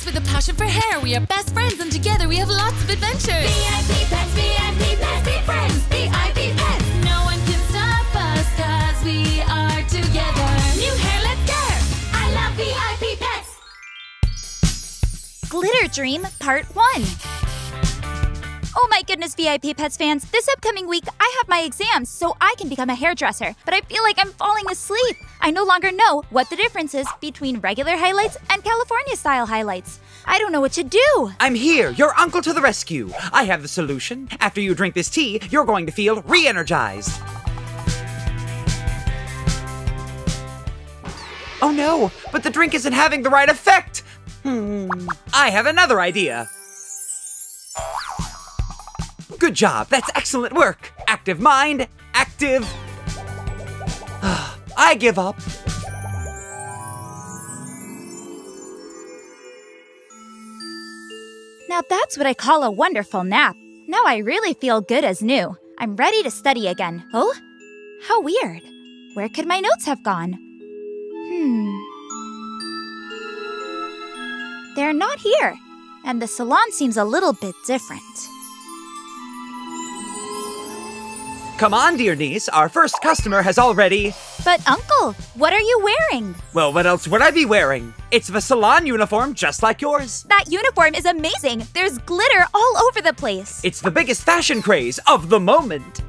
Pets with a passion for hair. We are best friends and together we have lots of adventures. VIP Pets, VIP Pets, be friends, VIP Pets. No one can stop us cause we are together. New hair, let's get. I love VIP Pets. Glitter Dream Part 1. Oh my goodness, VIP Pets fans, this upcoming week I have my exams so I can become a hairdresser, but I feel like I'm falling asleep. I no longer know what the difference is between regular highlights and California style highlights. I don't know what to do. I'm here, your uncle to the rescue. I have the solution. After you drink this tea, you're going to feel re energized. Oh no, but the drink isn't having the right effect. Hmm, I have another idea. Good job, that's excellent work. Active mind, active. I give up. Now that's what I call a wonderful nap. Now I really feel good as new. I'm ready to study again. Oh? How weird. Where could my notes have gone? Hmm. They're not here, and the salon seems a little bit different. Come on, dear niece, our first customer has already. But, Uncle, what are you wearing? Well, what else would I be wearing? It's the salon uniform just like yours. That uniform is amazing. There's glitter all over the place. It's the biggest fashion craze of the moment.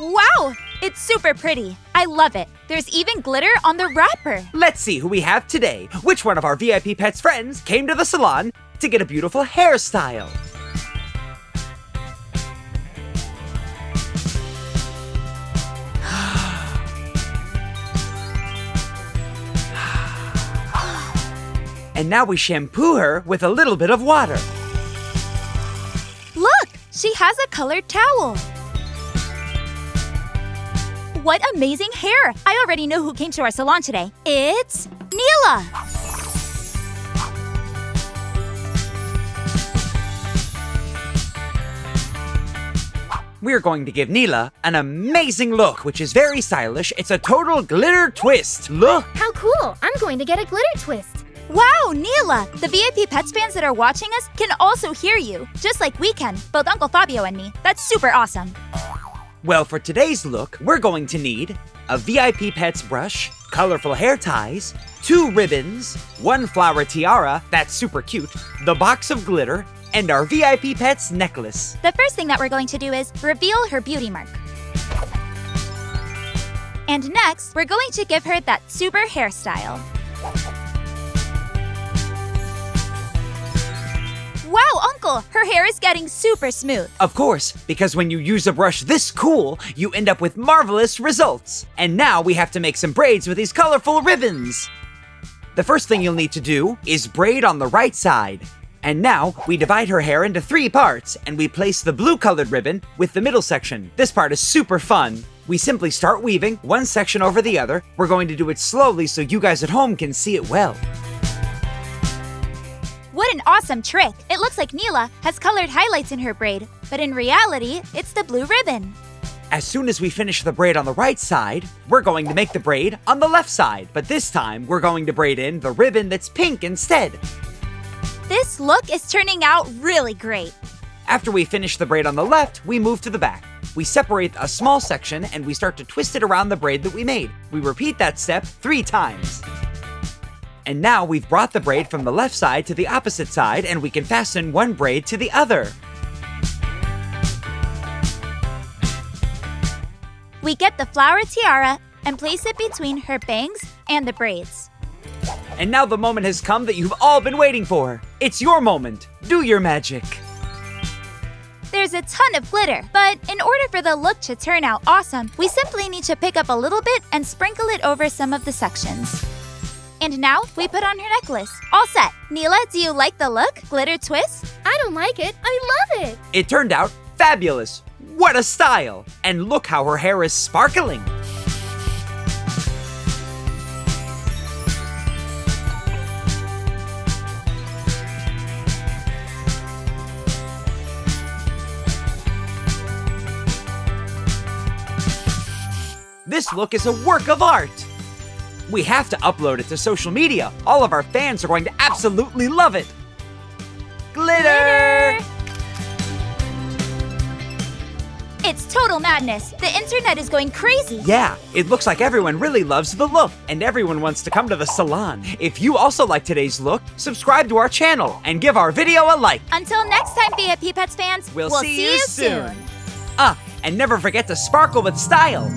Wow! It's super pretty. I love it. There's even glitter on the wrapper. Let's see who we have today. Which one of our VIP Pets friends came to the salon to get a beautiful hairstyle? And now we shampoo her with a little bit of water. Look! She has a colored towel. What amazing hair! I already know who came to our salon today. It's Nyla! We're going to give Nyla an amazing look, which is very stylish. It's a total glitter twist. Look! How cool! I'm going to get a glitter twist. Wow, Nyla! The VIP Pets fans that are watching us can also hear you, just like we can, both Uncle Fabio and me. That's super awesome. Well, for today's look, we're going to need a VIP Pets brush, colorful hair ties, two ribbons, one flower tiara, that's super cute, the box of glitter, and our VIP Pets necklace. The first thing that we're going to do is reveal her beauty mark. And next, we're going to give her that super hairstyle. Wow, Uncle, her hair is getting super smooth. Of course, because when you use a brush this cool, you end up with marvelous results. And now we have to make some braids with these colorful ribbons. The first thing you'll need to do is braid on the right side. And now we divide her hair into three parts and we place the blue colored ribbon with the middle section. This part is super fun. We simply start weaving one section over the other. We're going to do it slowly so you guys at home can see it well. An awesome trick! It looks like Nyla has colored highlights in her braid, but in reality, it's the blue ribbon. As soon as we finish the braid on the right side, we're going to make the braid on the left side, but this time we're going to braid in the ribbon that's pink instead. This look is turning out really great. After we finish the braid on the left, we move to the back. We separate a small section and we start to twist it around the braid that we made. We repeat that step three times. And now we've brought the braid from the left side to the opposite side and we can fasten one braid to the other. We get the flower tiara and place it between her bangs and the braids. And now the moment has come that you've all been waiting for. It's your moment. Do your magic. There's a ton of glitter, but in order for the look to turn out awesome, we simply need to pick up a little bit and sprinkle it over some of the sections. And now we put on her necklace. All set. Nyla, do you like the look? Glitter twist? I don't like it. I love it. It turned out fabulous. What a style! And look how her hair is sparkling. This look is a work of art. We have to upload it to social media. All of our fans are going to absolutely love it. Glitter! It's total madness. The internet is going crazy. Yeah, it looks like everyone really loves the look, and everyone wants to come to the salon. If you also like today's look, subscribe to our channel and give our video a like. Until next time, VIP Pets fans, We'll see you soon. Ah, and never forget to sparkle with style.